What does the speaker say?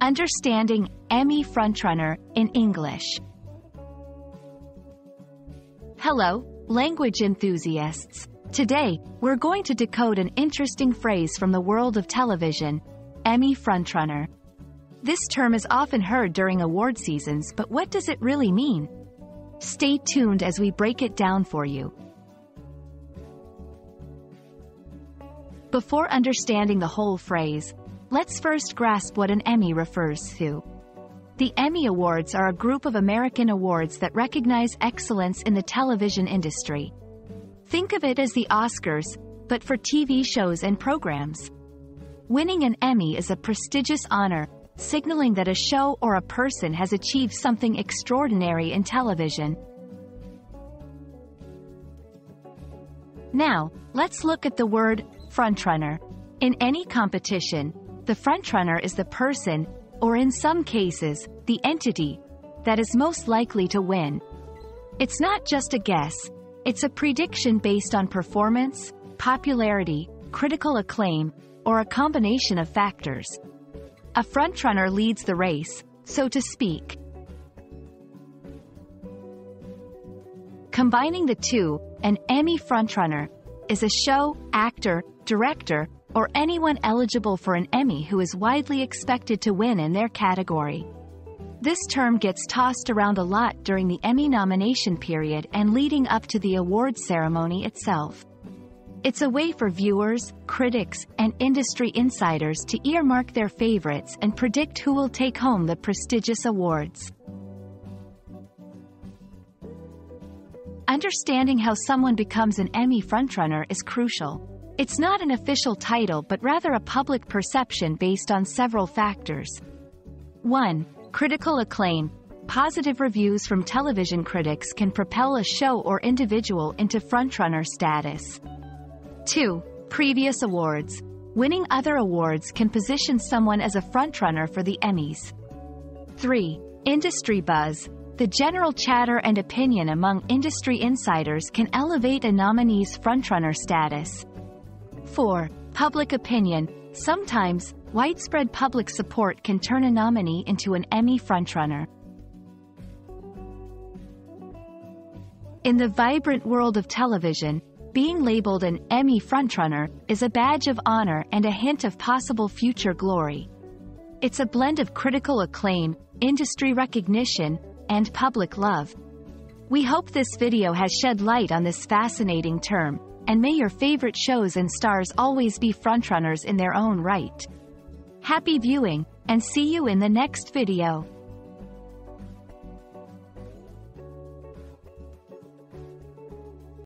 Understanding Emmy Frontrunner in English. Hello, language enthusiasts. Today, we're going to decode an interesting phrase from the world of television, Emmy Frontrunner. This term is often heard during award seasons, but what does it really mean? Stay tuned as we break it down for you. Before understanding the whole phrase, let's first grasp what an Emmy refers to. The Emmy Awards are a group of American awards that recognize excellence in the television industry. Think of it as the Oscars, but for TV shows and programs. Winning an Emmy is a prestigious honor, signaling that a show or a person has achieved something extraordinary in television. Now, let's look at the word frontrunner. In any competition, the frontrunner is the person, or in some cases, the entity, that is most likely to win. It's not just a guess, it's a prediction based on performance, popularity, critical acclaim, or a combination of factors. A frontrunner leads the race, so to speak. Combining the two, an Emmy frontrunner, is a show, actor, director, or anyone eligible for an Emmy who is widely expected to win in their category. This term gets tossed around a lot during the Emmy nomination period and leading up to the awards ceremony itself. It's a way for viewers, critics, and industry insiders to earmark their favorites and predict who will take home the prestigious awards. Understanding how someone becomes an Emmy frontrunner is crucial. It's not an official title but rather a public perception based on several factors. 1. Critical acclaim. Positive reviews from television critics can propel a show or individual into frontrunner status. 2. Previous awards. Winning other awards can position someone as a frontrunner for the Emmys. 3. Industry buzz. The general chatter and opinion among industry insiders can elevate a nominee's frontrunner status. 4. Public opinion. Sometimes, widespread public support can turn a nominee into an Emmy frontrunner. In the vibrant world of television, being labeled an Emmy frontrunner is a badge of honor and a hint of possible future glory. It's a blend of critical acclaim, industry recognition, and public love. We hope this video has shed light on this fascinating term, and may your favorite shows and stars always be frontrunners in their own right. Happy viewing, and see you in the next video.